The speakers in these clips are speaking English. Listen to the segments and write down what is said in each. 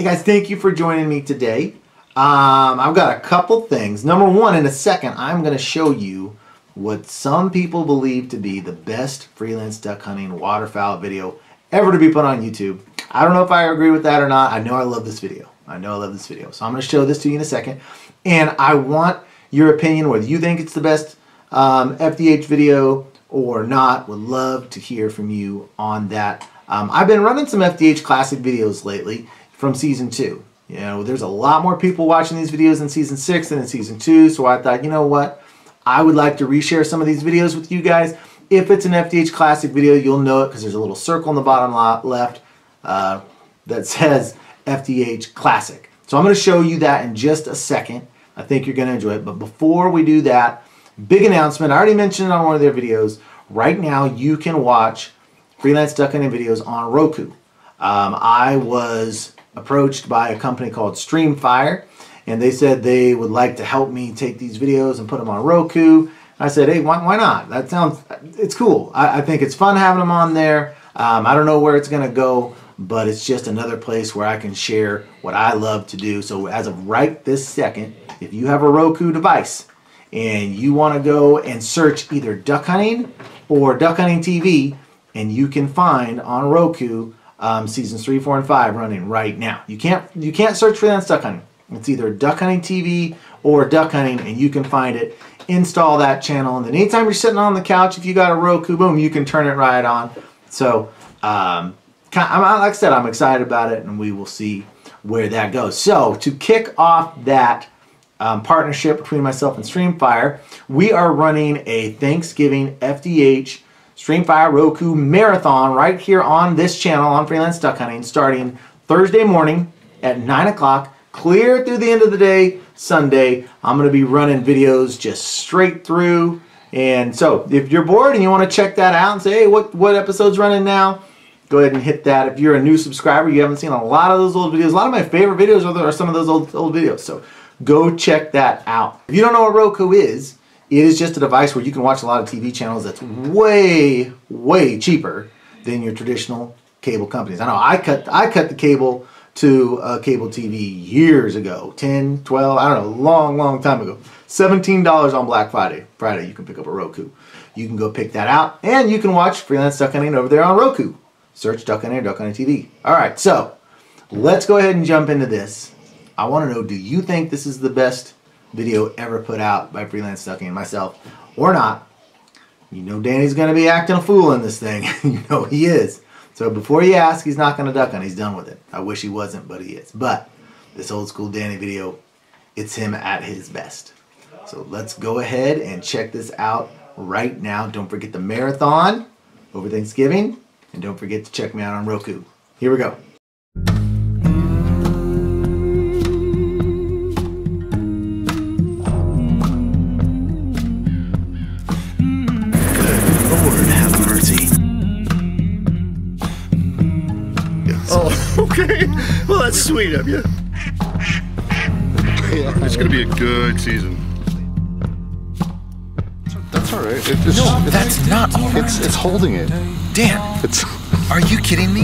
Hey guys, thank you for joining me today. Um, I've got a couple things. Number one, in a second, I'm going to show you what some people believe to be the best freelance duck hunting waterfowl video ever to be put on YouTube. I don't know if I agree with that or not. I know I love this video. I know I love this video. So I'm going to show this to you in a second. And I want your opinion, whether you think it's the best um, FDH video or not. Would love to hear from you on that. Um, I've been running some FDH classic videos lately from season two. You know, there's a lot more people watching these videos in season six than in season two. So I thought, you know what? I would like to reshare some of these videos with you guys. If it's an FDH Classic video, you'll know it because there's a little circle in the bottom left uh, that says FDH Classic. So I'm going to show you that in just a second. I think you're going to enjoy it. But before we do that, big announcement. I already mentioned it on one of their videos. Right now, you can watch Freelance Duck Hunting videos on Roku. Um, I was approached by a company called Streemfire and they said they would like to help me take these videos and put them on Roku. I said, hey, why, why not? That sounds, it's cool. I, I think it's fun having them on there. Um, I don't know where it's going to go, but it's just another place where I can share what I love to do. So as of right this second, if you have a Roku device and you want to go and search either duck hunting or duck hunting TV, and you can find on Roku um, seasons three, four, and five running right now. You can't you can't search for that on duck hunting. It's either duck hunting TV or duck hunting, and you can find it. Install that channel, and then anytime you're sitting on the couch, if you got a Roku, boom, you can turn it right on. So, um, like I said, I'm excited about it, and we will see where that goes. So, to kick off that um, partnership between myself and Streemfire, we are running a Thanksgiving FDH Streemfire Roku Marathon right here on this channel on Freelance Duck Hunting starting Thursday morning at 9 o'clock clear through the end of the day, Sunday. I'm going to be running videos just straight through. And so if you're bored and you want to check that out and say, hey, what, what episode's running now? Go ahead and hit that. If you're a new subscriber, you haven't seen a lot of those old videos. A lot of my favorite videos are, are some of those old, old videos. So go check that out. If you don't know what Roku is, it is just a device where you can watch a lot of TV channels that's way, way cheaper than your traditional cable companies. I know I cut I cut the cable to a cable TV years ago 10, 12, I don't know, long, long time ago. $17 on Black Friday. Friday, you can pick up a Roku. You can go pick that out, and you can watch Freelance Duck Hunting over there on Roku. Search Duck Hunting or Duck Hunting TV. All right, so let's go ahead and jump into this. I want to know, do you think this is the best video ever put out by Freelance Ducking and myself, or not? You know Danny's going to be acting a fool in this thing. you know he is. So before you ask, he's not going to duck on. He's done with it. I wish he wasn't, but he is. But this old school Danny video, it's him at his best. So let's go ahead and check this out right now. Don't forget the marathon over Thanksgiving. And don't forget to check me out on Roku. Here we go. Sweet of you. It's gonna be a good season. That's all right. It, it's, no, it's, that's not all right. It's, it's holding it. Dan, It's. are you kidding me?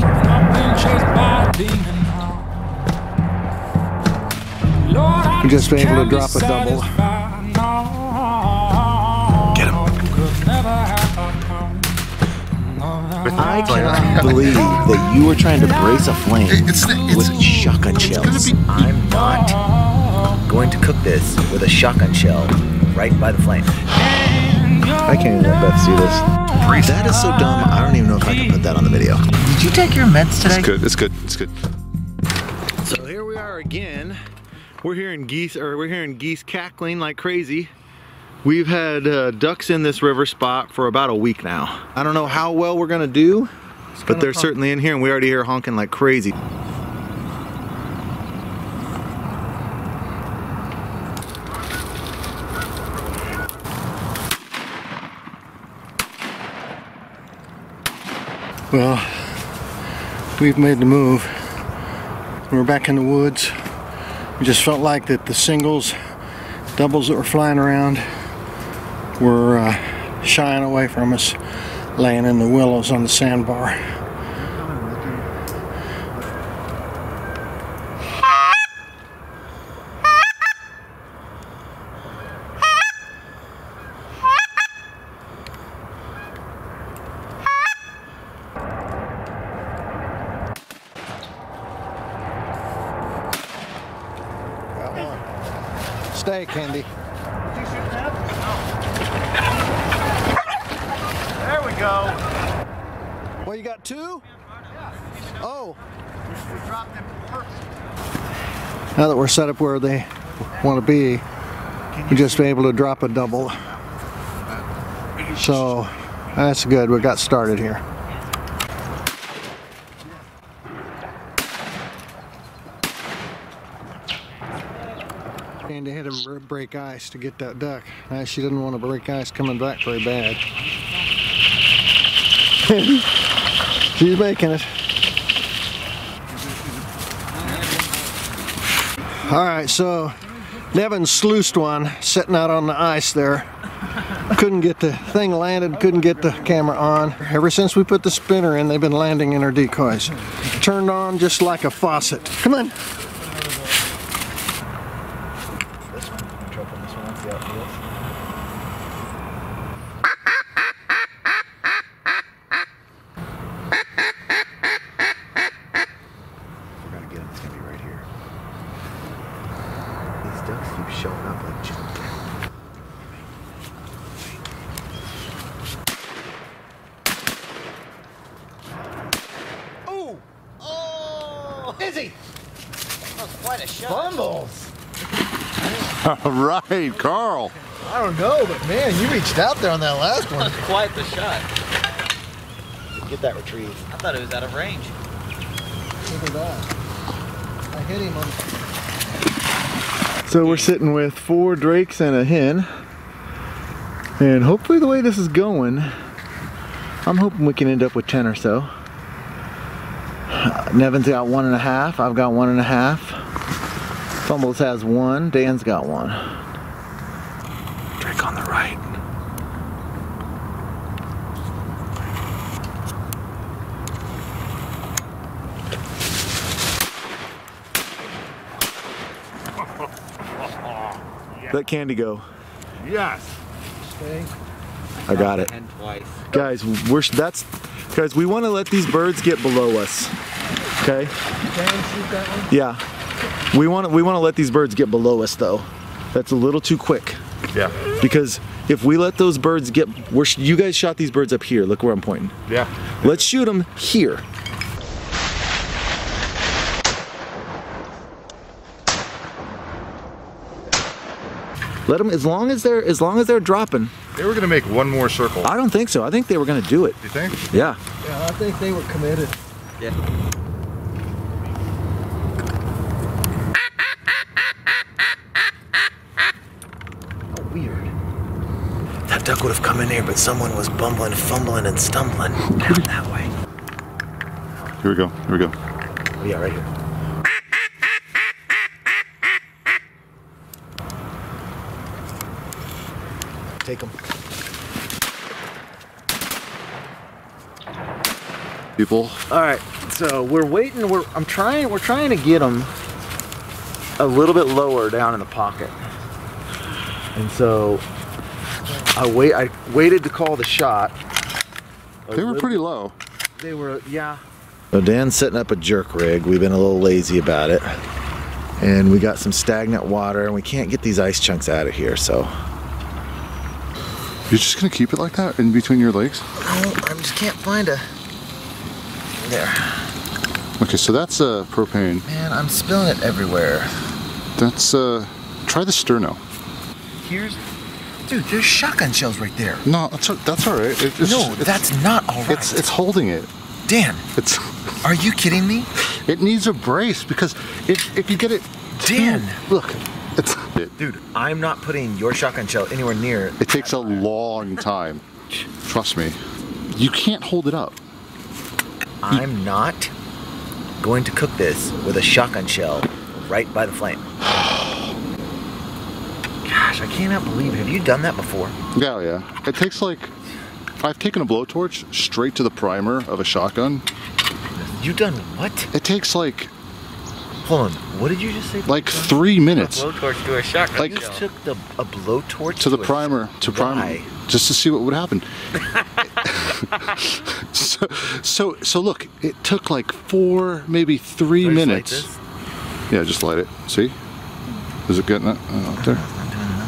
You just been able to drop a double. I cannot believe that you were trying to brace a flame It's, it's, with shotgun shells. be- I'm not going to cook this with a shotgun shell right by the flame. I can't even let Beth see this. That is so dumb, I don't even know if I can put that on the video. Did you take your meds today? it's good. It's good. It's good. So here we are again. We're hearing geese, or we're hearing geese cackling like crazy. We've had uh, ducks in this river spot for about a week now. I don't know how well we're gonna do, but they're certainly in here and we already hear honking like crazy. Well, we've made the move. We're back in the woods. We just felt like that the singles, doubles that were flying around were uh, shying away from us, laying in the willows on the sandbar. Stay, Candy. There we go. Well, you got two? Oh. Now that we're set up where they want to be, we just been able to drop a double. So that's good. We got started here. And they had to break ice to get that duck. Uh, she didn't want to break ice coming back very bad. She's making it. All right, so Nevin sluiced one sitting out on the ice there. Couldn't get the thing landed, couldn't get the camera on. Ever since we put the spinner in, they've been landing in our decoys. Turned on just like a faucet. Come on. This one. Jump on this one. See how it feels. We're gonna get him. It's gonna be right here. These ducks keep showing up like just. Ooh! Oh! Izzy! That was quite a shot. Fumbles! All right, Carl. I don't know, but man, you reached out there on that last one. Quite the shot. Get that retrieve. I thought it was out of range. Look at that. I hit him on So we're sitting with four drakes and a hen. And hopefully the way this is going, I'm hoping we can end up with 10 or so. Nevin's got one and a half, I've got one and a half. Fumbles has one, Dan's got one. Drake on the right. Let Candy go. Yes. I got it. Guys we're that's guys we want to let these birds get below us okay yeah we want to we want to let these birds get below us though that's a little too quick Yeah. because if we let those birds get we're you guys shot these birds up here look where i'm pointing Yeah. let's shoot them here let them as long as they're as long as they're dropping They were gonna make one more circle. i don't think so i think they were going to do it you think? yeah Yeah, I think they were committed. Weird. That duck would have come in here, but someone was bumbling, fumbling, and stumbling down that way. Here we go. Here we go. Oh, yeah, right here. Take them. People. All right, so we're waiting. We're I'm trying. We're trying to get them a little bit lower down in the pocket, and so I wait. I waited to call the shot. They were pretty low. They were, yeah. So Dan's setting up a jerk rig. We've been a little lazy about it, and we got some stagnant water, and we can't get these ice chunks out of here. So You're just gonna keep it like that in between your legs? No, I just can't find a. There. Okay, so that's uh, propane. Man, I'm spilling it everywhere. That's uh, try the sterno. Here's. Dude, there's shotgun shells right there. No, that's that's all right. It, it's, No, it's, that's not alright. it's it's holding it. Dan, It's are you kidding me? it needs a brace because if if you get it, too- Dan. look, it's it, Dude, I'm not putting your shotgun shell anywhere near it takes a long time. Trust me, you can't hold it up. I'm not going to cook this with a shotgun shell right by the flame. Gosh, I cannot believe it. Have you done that before? Yeah, yeah. It takes like I've taken a blowtorch straight to the primer of a shotgun. You done what? It takes like Hold on. What did you just say? like three minutes Blowtorch to a shotgun Like- You shell. took the a blowtorch to the a- primer to primer Why? just to see what would happen. so, so so look, it took like four, maybe three Do I just light minutes. Yeah, just light it. See? Is it getting it uh, out there?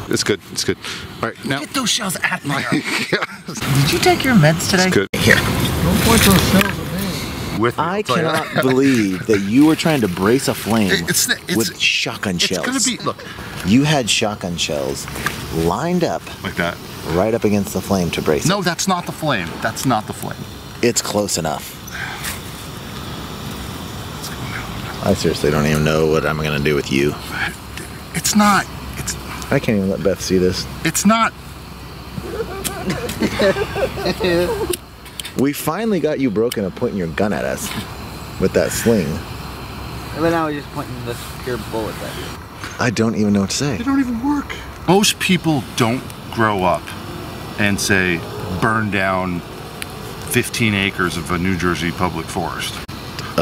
It's good. It's good. All right, now. Get those shells at me. yeah, Did you take your meds today? it's good. Here. Don't point those shells at me. With me, I I'll you cannot believe that you were trying to brace a flame It's- it's- with shotgun It's shells. It's gonna be look You had shotgun shells lined up like that. right up against the flame to brace No, it. that's not the flame. That's not the flame. It's close enough. I seriously don't even know what I'm gonna do with you. It's not. It's I can't even let Beth see this. it's not. We finally got you broken at pointing your gun at us with that sling. But now we're just pointing this pure bullet at you. I don't even know what to say. They don't even work. Most people don't grow up and say burn down 15 acres of a New Jersey public forest.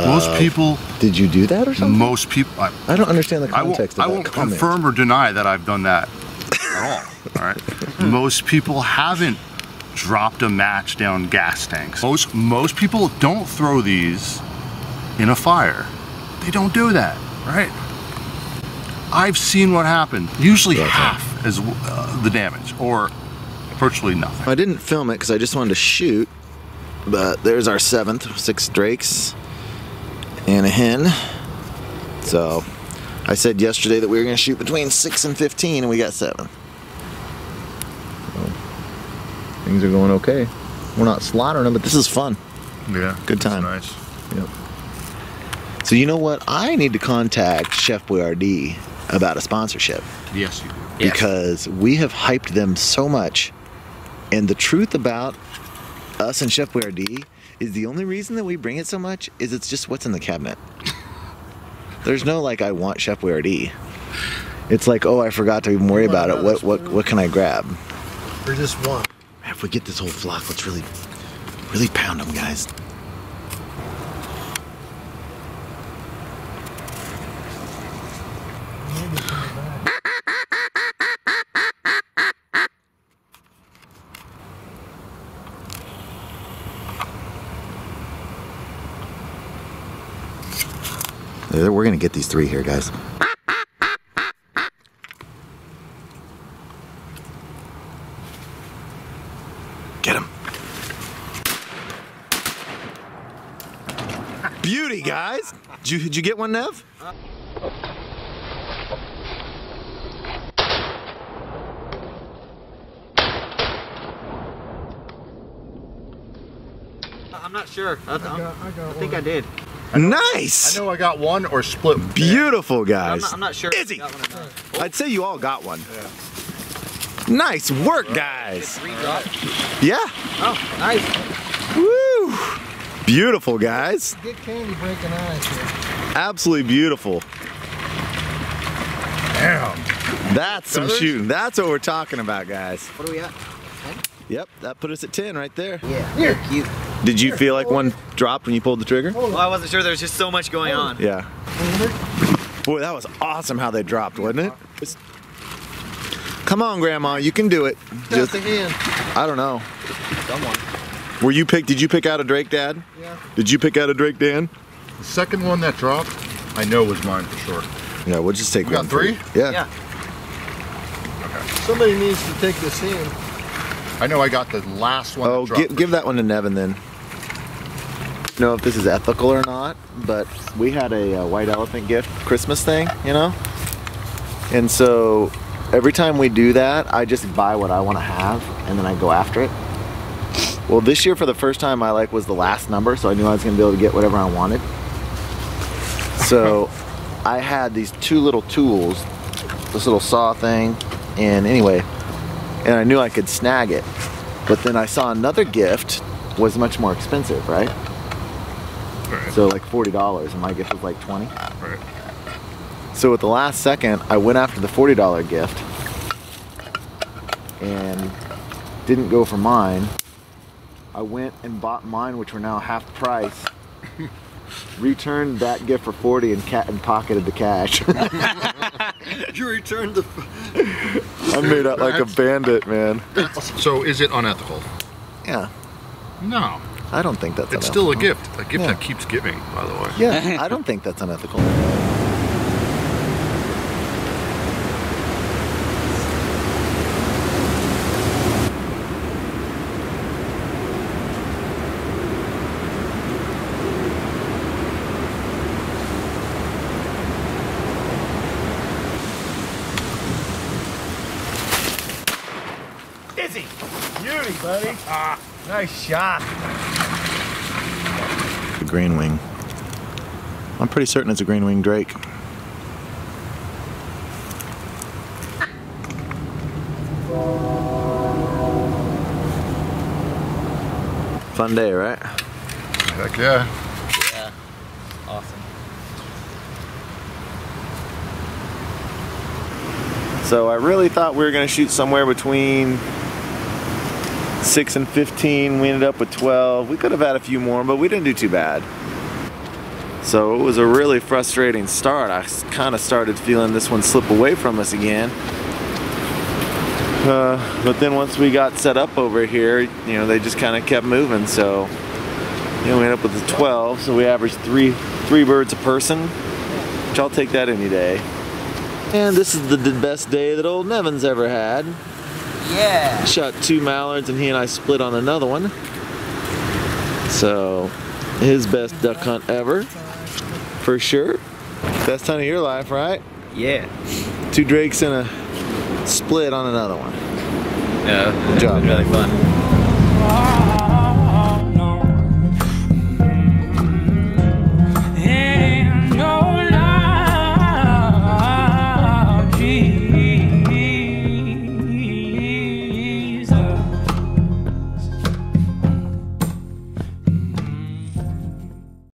Most people, Did you do that or something? most people. I, I don't understand the I won't, context I of that won't confirm or deny that I've done that at all. All right. most people haven't dropped a match down gas tanks. Most most people don't throw these in a fire. They don't do that, right? I've seen what happened. Usually Okay. half as uh, the damage, or virtually nothing. I didn't film it because I just wanted to shoot. But there's our seventh, six drakes and a hen. So I said yesterday that we were going to shoot between six and 15, and we got seven. So, things are going okay. We're not slaughtering them, but this is fun. Yeah, Good time. Nice. Yep. So you know what? I need to contact Chef Boyardee about a sponsorship Yes, you do. Yes. because we have hyped them so much. And the truth about us and Chef Boyardee is the only reason that we bring it so much is it's just what's in the cabinet. There's no like I want Chef Boyardee. It's like oh I forgot to even worry about it. What what what can I grab? Or just one. If we get this whole flock, let's really really pound them, guys. Yeah, We're gonna get these three here, guys. Get him. Beauty, guys. Did you, did you get one, Nev? I'm not sure. I, I got, I got I think I one. Did. Nice. I know I got one or split. Beautiful, I'm guys. not, I'm not sure. if Izzy. I got one or not. I'd say you all got one. Nice work, guys. Three drops. Yeah. Oh, nice. Woo. Beautiful, guys. Get candy breaking eyes here. Absolutely beautiful. Damn. That's some Feathers? shooting. That's what we're talking about, guys. What are we at? Yep, that put us at 10 right there. Yeah. They're cute. Did you feel like one dropped when you pulled the trigger? Well, I wasn't sure. There was just so much going on. Yeah. Boy, that was awesome how they dropped, wasn't it? Come on, Grandma, you can do it. Just, Just again. I don't know. Someone. Were you pick? Did you pick out a Drake, Dad? Yeah. Did you pick out a Drake, Dan? The second one that dropped, I know was mine for sure. Yeah, we'll just take We one. for you. three? Yeah. Yeah. Somebody needs to take this in. I know I got the last one. Oh, that dropped give, give that one to Nevin then. Know if this is ethical or not, but we had a, uh white elephant gift Christmas thing, you know, and so every time we do that, I just buy what I want to have, and then I go after it. Well, this year for the first time, I like was the last number, so I knew I was gonna be able to get whatever I wanted. So I had these two little tools, this little saw thing, and anyway, and I knew I could snag it. But then I saw another gift was much more expensive, right? Right. So like forty dollars, and my gift was like twenty. Right. So at the last second, I went after the forty dollar gift and didn't go for mine. I went and bought mine, which were now half price. Returned that gift for forty and cat and pocketed the cash. You returned the. I made out like a bandit, man. So is it unethical? Yeah, No. I don't think that's. It's unethical. still a gift. A gift yeah. that keeps giving, by the way. Yeah, I don't think that's unethical. Izzy, beauty, buddy. Ah, nice shot. The green wing. I'm pretty certain it's a green wing drake. Fun day, right? Heck yeah. Yeah. Awesome. So I really thought we were going to shoot somewhere between 6 and 15. We ended up with 12. We could have had a few more, but we didn't do too bad. So it was a really frustrating start. I kind of started feeling this one slip away from us again. Uh, but then once we got set up over here, you know, they just kind of kept moving. So, you know, we ended up with a 12. So we averaged three three birds a person, which I'll take that any day. And this is the, the best day that old Nevin's ever had. Yeah. Shot two mallards and he and I split on another one. So, his best duck hunt ever, for sure. Best hunt of your life, right? Yeah. Two drakes and a split on another one. Yeah. Good job. Really fun.